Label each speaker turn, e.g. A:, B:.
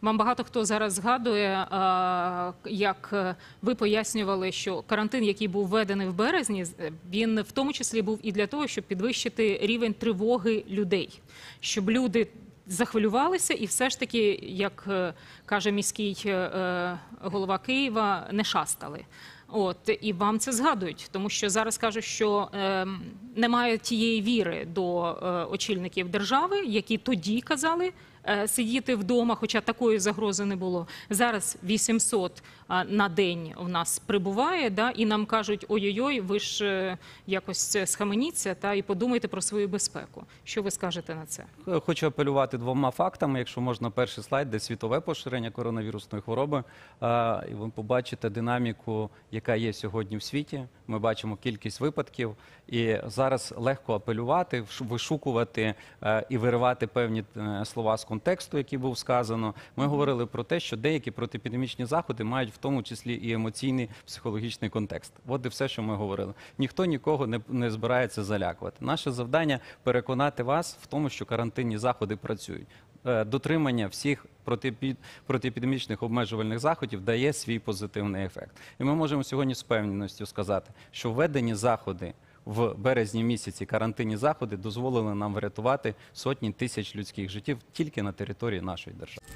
A: Вам багато хто зараз згадує, е, як е, ви пояснювали, що карантин, який був введений в березні, е, він в тому числі був і для того, щоб підвищити рівень тривоги людей, щоб люди. Захвилювалися, і все ж таки, як каже міський голова Києва, не шастали. От і вам це згадують, тому що зараз кажуть, що е, немає тієї віри до е, очільників держави, які тоді казали е, сидіти вдома, хоча такої загрози не було. Зараз 800 на день у нас прибуває, да, і нам кажуть: ой-ой-ой, ви ж е, якось схаменіться та і подумайте про свою безпеку. Що ви скажете на це?
B: Хочу апелювати двома фактами. Якщо можна, перший слайд, де світове поширення коронавірусної хвороби. І ви побачите динаміку, яка є сьогодні в світі. Ми бачимо кількість випадків, і зараз легко апелювати, вишукувати е, і виривати певні е, слова з контексту, який був сказано. Ми говорили про те, що деякі протиепідемічні заходи мають в тому числі і емоційний психологічний контекст. От і все, що ми говорили. Ніхто нікого не, не збирається залякувати. Наше завдання переконати вас в тому, що карантинні заходи працюють. Е, Дотримання всіх протиепідемічних обмежувальних заходів дає свій позитивний ефект. І ми можемо сьогодні з певністю сказати, що введені заходи в березні місяці карантинні заходи дозволили нам врятувати сотні тисяч людських життів тільки на території нашої держави.